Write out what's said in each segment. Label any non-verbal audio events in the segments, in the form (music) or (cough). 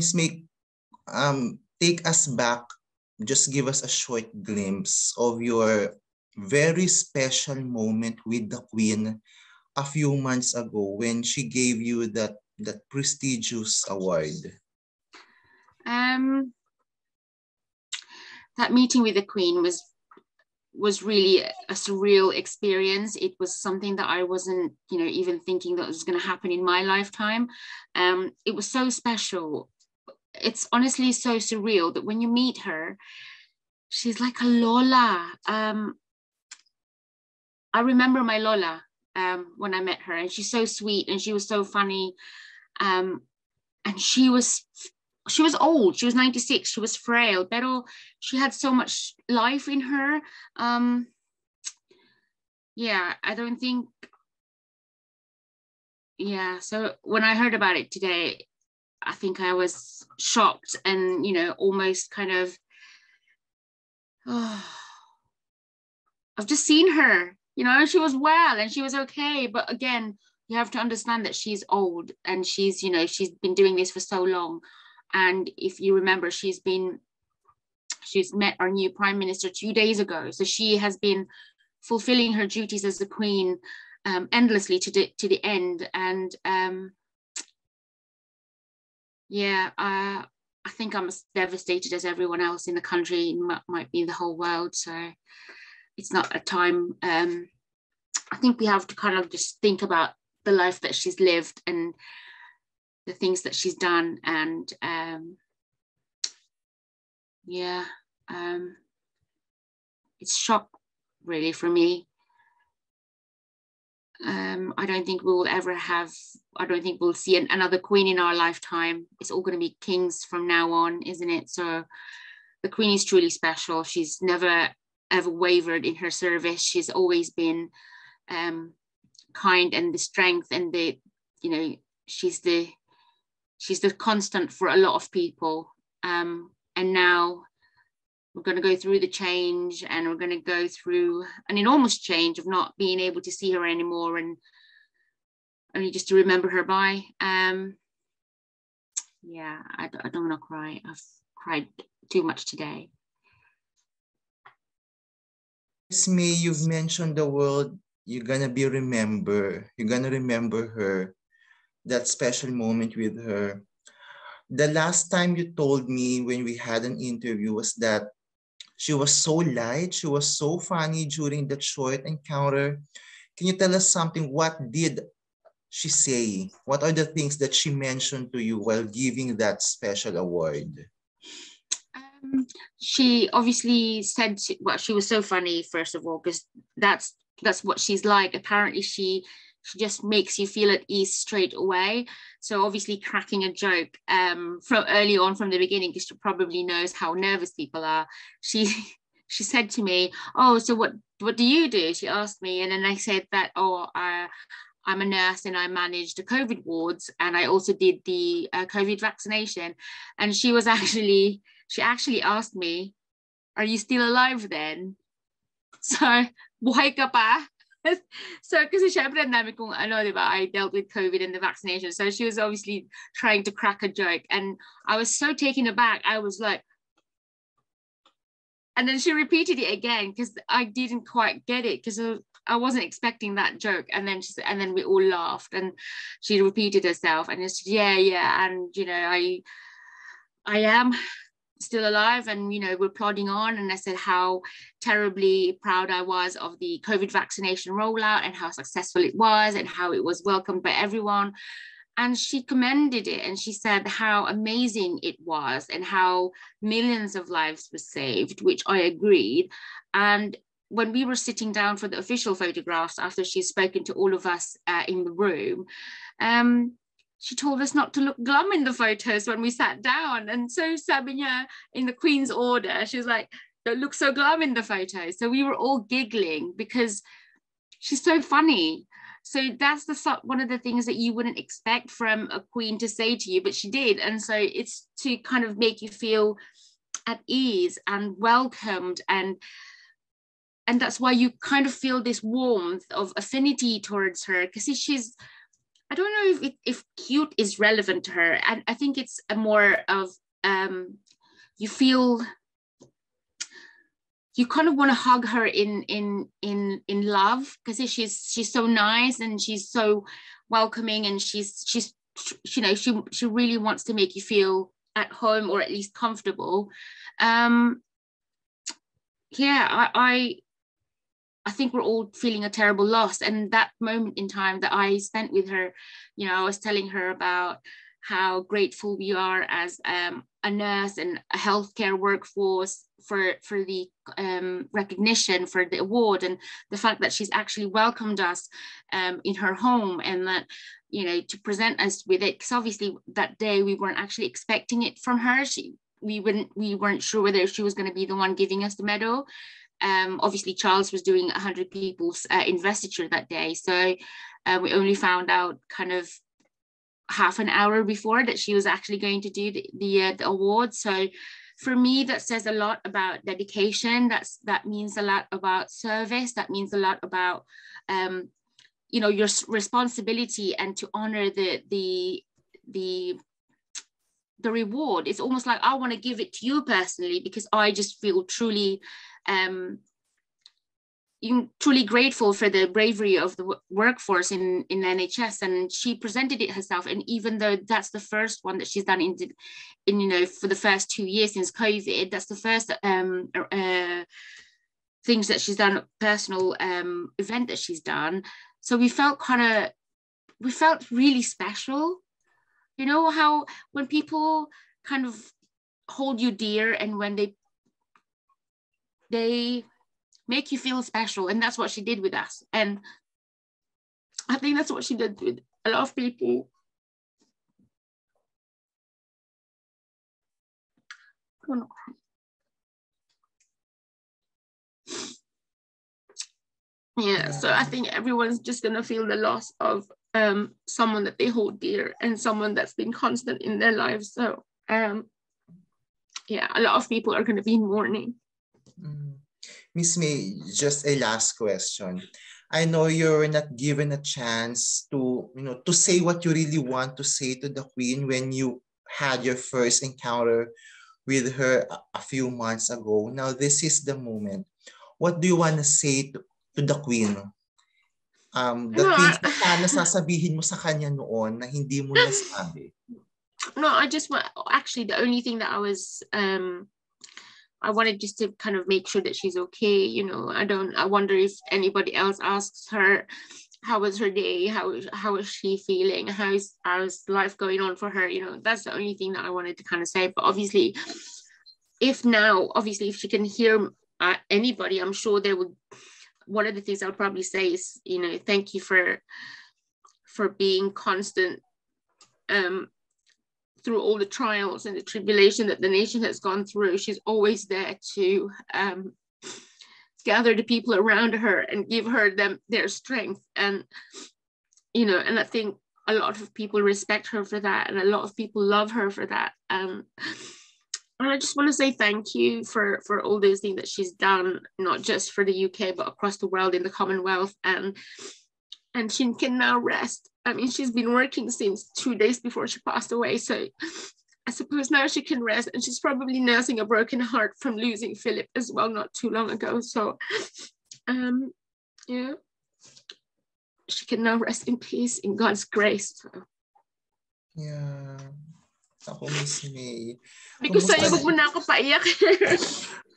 Miss May um, take us back, just give us a short glimpse of your very special moment with the Queen a few months ago when she gave you that, that prestigious award. Um, that meeting with the Queen was was really a surreal experience. It was something that I wasn't, you know, even thinking that was going to happen in my lifetime. Um, it was so special. It's honestly so surreal that when you meet her, she's like a Lola. Um, I remember my Lola um, when I met her, and she's so sweet and she was so funny. Um, and she was she was old she was 96 she was frail but she had so much life in her um yeah i don't think yeah so when i heard about it today i think i was shocked and you know almost kind of oh, (sighs) i've just seen her you know she was well and she was okay but again you have to understand that she's old and she's you know she's been doing this for so long and if you remember, she's been, she's met our new prime minister two days ago. So she has been fulfilling her duties as the queen um, endlessly to the, to the end. And um, yeah, uh, I think I'm as devastated as everyone else in the country, might be the whole world. So it's not a time. Um, I think we have to kind of just think about the life that she's lived and the things that she's done and um, yeah um, it's shock really for me um, I don't think we'll ever have I don't think we'll see an, another queen in our lifetime. It's all going to be kings from now on isn't it? So the queen is truly special. She's never ever wavered in her service. She's always been um, kind and the strength and the you know she's the she's the constant for a lot of people. Um, and now we're going to go through the change and we're going to go through an enormous change of not being able to see her anymore and only just to remember her by. Um, yeah, I, I don't want to cry. I've cried too much today. Miss May, you've mentioned the word you're gonna be remember. You're gonna remember her that special moment with her. The last time you told me when we had an interview was that she was so light, she was so funny during that short encounter. Can you tell us something? What did she say? What are the things that she mentioned to you while giving that special award? Um, she obviously said, well, she was so funny, first of all, because that's that's what she's like. Apparently, she she just makes you feel at ease straight away. So obviously cracking a joke um, from early on from the beginning, because she probably knows how nervous people are. She (laughs) she said to me, "Oh, so what what do you do?" She asked me, and then I said that, "Oh, uh, I'm a nurse and I managed the COVID wards, and I also did the uh, COVID vaccination." And she was (laughs) actually she actually asked me, "Are you still alive then?" (laughs) So, buhay ka pa? So because syempre namin kung ano, di I dealt with COVID and the vaccination. So she was obviously trying to crack a joke. And I was so taken aback. I was like, and then she repeated it again because I didn't quite get it because I wasn't expecting that joke. And then she said, and then we all laughed and she repeated herself and it's yeah, yeah. And you know, I I am still alive and you know we're plodding on. And i said how terribly proud i was of the covid vaccination rollout and how successful it was and how it was welcomed by everyone. And she commended it and she said how amazing it was and how millions of lives were saved which i agreed. And when we were sitting down for the official photographs after she'd spoken to all of us uh, in the room um, she told us not to look glum in the photos when we sat down. And so Sabina, in the Queen's order, she was like, don't look so glum in the photos. So we were all giggling because she's so funny. So that's the one of the things that you wouldn't expect from a queen to say to you, but she did. And so it's to kind of make you feel at ease and welcomed and and that's why you kind of feel this warmth of affinity towards her because she's I don't know if it, if cute is relevant to her, and I think it's a more of um, you feel you kind of want to hug her in in in in love because she's she's so nice and she's so welcoming and she's she's you know she she really wants to make you feel at home or at least comfortable. Um yeah i i I think we're all feeling a terrible loss. And that moment in time that I spent with her, you know, I was telling her about how grateful we are as um, a nurse and a healthcare workforce for for the um, recognition for the award and the fact that she's actually welcomed us um, in her home and that you know to present us with it. Because obviously that day we weren't actually expecting it from her. She we wouldn't we weren't sure whether she was going to be the one giving us the medal um, obviously charles was doing 100 people's uh, investiture that day so uh, we only found out kind of half an hour before that she was actually going to do the, the, uh, the award. So for me, that says a lot about dedication. That's that means a lot about service. That means a lot about um, you know your responsibility and to honor the the the the reward. It's almost like I want to give it to you personally because I just feel truly um, truly grateful for the bravery of the workforce in, in NHS and she presented it herself and even though that's the first one that she's done in, in you know for the first two years since COVID that's the first um, uh, things that she's done personal um, event that she's done. So we felt kind of we felt really special. You know how when people kind of hold you dear and when they they make you feel special. And that's what she did with us. And I think that's what she did with a lot of people. Yeah, so I think everyone's just gonna feel the loss of um, someone that they hold dear and someone that's been constant in their lives. So um, yeah, a lot of people are gonna be in mourning. Mm. Miss May, just a last question. I know you're not given a chance to, you know, to say what you really want to say to the Queen when you had your first encounter with her a few months ago. Now, this is the moment. What do you want to say to, to the Queen? Um, the no, things na sana sasabihin mo sa kanya noon na hindi mo (laughs) nasabi. No, I just want, actually, the only thing that I was um, I wanted just to kind of make sure that she's okay. You know, I don't. I wonder if anybody else asks her, how was her day? How how is she feeling? How's how's life going on for her? You know, that's the only thing that I wanted to kind of say. But obviously, if now, obviously, if she can hear uh, anybody, I'm sure they would. One of the things I'll probably say is, you know, thank you for for being constant um through all the trials and the tribulation that the nation has gone through, she's always there to um, gather the people around her and give her them their strength. And you know, and I think a lot of people respect her for that, and a lot of people love her for that. Um, and I just want to say thank you for for all those things that she's done, not just for the UK but across the world in the Commonwealth. And and she can now rest I mean, she's been working since two days before she passed away. So I suppose now she can rest. And she's probably nursing a broken heart from losing Philip as well, not too long ago. So, um, yeah, she can now rest in peace in God's grace. So. Yeah. Ako, Miss May. Hindi ko sa'yo, wag mo na ako paiyak. (laughs)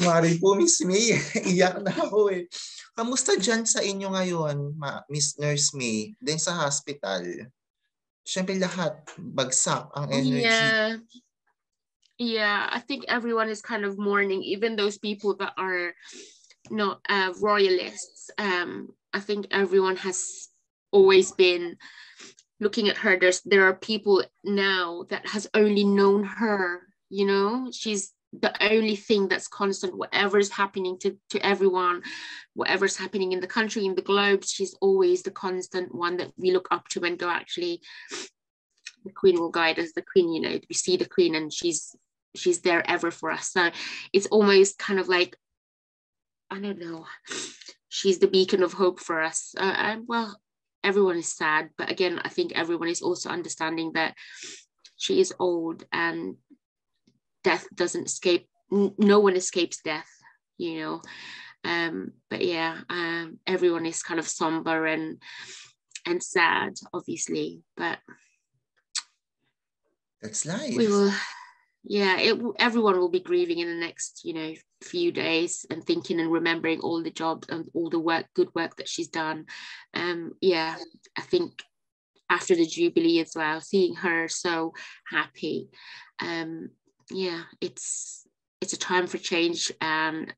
Mari po, Miss May. (laughs) Iyak na ako eh. Kamusta dyan sa inyo ngayon, Ma, Miss Nurse May? Then sa hospital? Siyempre lahat, bagsak ang energy. Yeah. Yeah, I think everyone is kind of mourning, even those people that are not uh, royalists. Um, I think everyone has always been looking at her. There's there are people now that has only known her. You know, she's the only thing that's constant whatever is happening to, to everyone whatever's happening in the country in the globe she's always the constant one that we look up to and go actually the queen will guide us the queen you know we see the queen and she's she's there ever for us. So it's almost kind of like i don't know she's the beacon of hope for us. Uh, and well everyone is sad but again i think everyone is also understanding that she is old and death doesn't escape no one escapes death you know? Um but yeah um everyone is kind of somber and and sad obviously but that's life. we will yeah it everyone will be grieving in the next you know few days and thinking and remembering all the jobs and all the work good work that she's done. Um yeah i think after the jubilee as well seeing her so happy. Um yeah it's it's a time for change and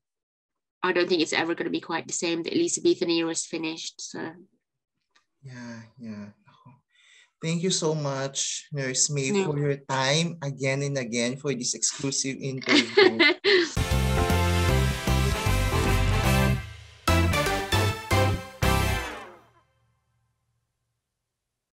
i don't think it's ever going to be quite the same the elizabethan era is finished so yeah yeah Thank you so much, Nurse May, for your time again and again for this exclusive (laughs) interview.